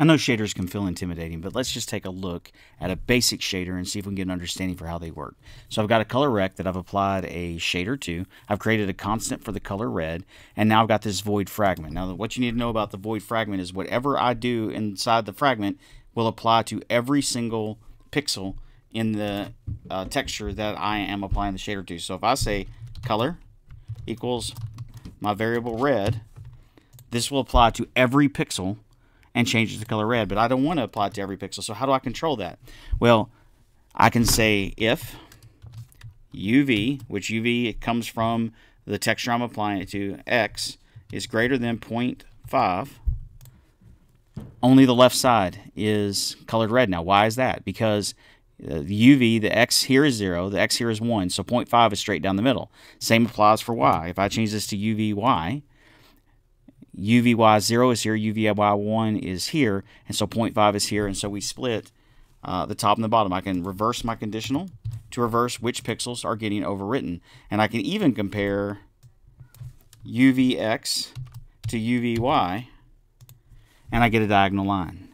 I know shaders can feel intimidating, but let's just take a look at a basic shader and see if we can get an understanding for how they work. So I've got a ColorRect that I've applied a shader to. I've created a constant for the color red, and now I've got this void fragment. Now what you need to know about the void fragment is whatever I do inside the fragment will apply to every single pixel in the uh, texture that I am applying the shader to. So if I say color equals my variable red, this will apply to every pixel and changes the color red, but I don't want to apply it to every pixel. So how do I control that? Well, I can say if UV, which UV comes from the texture I'm applying it to, X is greater than 0.5, only the left side is colored red now. Why is that? Because uh, the UV, the X here is 0, the X here is 1, so 0.5 is straight down the middle. Same applies for Y. If I change this to UVY, UVY0 is here, UVY1 is here, and so 0.5 is here, and so we split uh, the top and the bottom. I can reverse my conditional to reverse which pixels are getting overwritten. And I can even compare UVX to UVY, and I get a diagonal line.